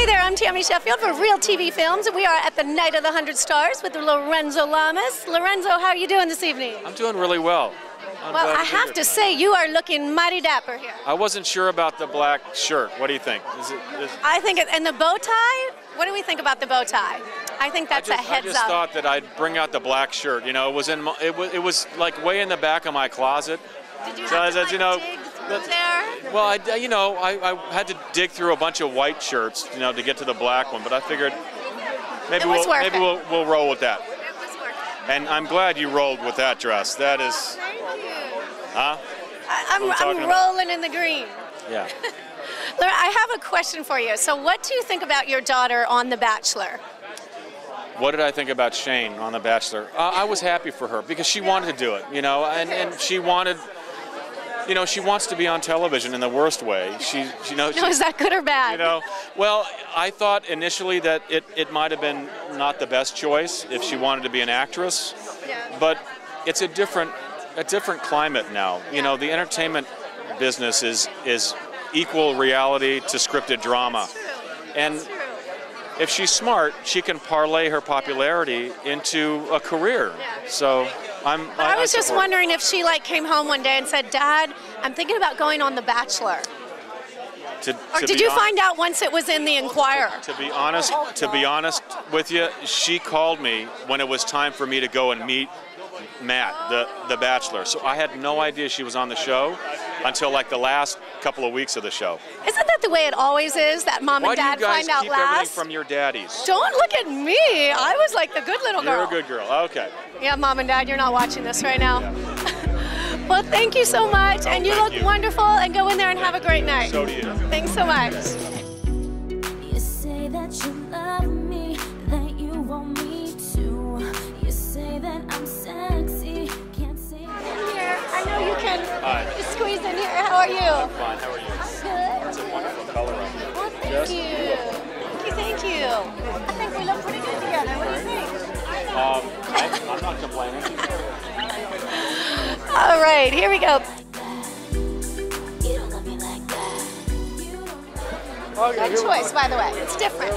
I'm Tamie Sheffield for Real TV Films. We are at the Night of the Hundred Stars with Lorenzo Lamas. Lorenzo, how are you doing this evening? I'm doing really well. I'm well, I have to say, you are looking mighty dapper here. I wasn't sure about the black shirt. What do you think? Is it, is, I think, it, and the bow tie, what do we think about the bow tie? I think that's I just, a heads up. I just up. thought that I'd bring out the black shirt. You know, it was in my, it was, it was like way in the back of my closet. Did you so have as- like, you know, dig that's- there? Well, I, you know, I, I had to dig through a bunch of white shirts, you know, to get to the black one. But I figured maybe we'll maybe it. we'll, we'll roll with that. It was worth. And I'm glad you rolled with that dress. That is, Thank you. huh? I, I'm, What are I'm about? rolling in the green. Yeah. Laura, I have a question for you. So, what do you think about your daughter on The Bachelor? What did I think about Shayne on The Bachelor? Uh, I was happy for her because she wanted to do it, you know, and, and she wanted, you know, she wants to be on television in the worst way. She, you know, she, is that good or bad? you know, well, I thought initially that it, it might have been not the best choice if she wanted to be an actress, yeah. but it's a different, a different climate now. You know, the entertainment business is is equal reality to scripted drama, and if she's smart, she can parlay her popularity into a career. So I'm. But I was just wondering if she like came home one day and said, "Dad, I'm thinking about going on The Bachelor." To, Or to did you find out once it was in the Inquirer? To be honest, to be honest with you, she called me when it was time for me to go and meet Matt, the the Bachelor. So I had no idea she was on the show until like the last couple of weeks of the show. Isn't that the way it always is? That mom Why and do you dad guys find out keep everything last. from your daddies? Don't look at me. I was like the good little girl. You're a good girl. Okay. Yeah, mom and dad, you're not watching this right now. well, thank you so much, oh, and you look you. wonderful. And go in there and have a great night. So do you. Thanks so much. You say that you love me, that you want me to. You say that I'm sexy, can't say that. Here, I know you can Hi. squeeze in here. How are you? Fine. How are you? I'm Good. It's a wonderful color on you. Well, thank Yes. you. Thank you, thank you. I think we look pretty good together. What do you think? Um, I, I'm not complaining. All right, here we go. You don't love me like that. Okay, Good choice, by the way. It's different.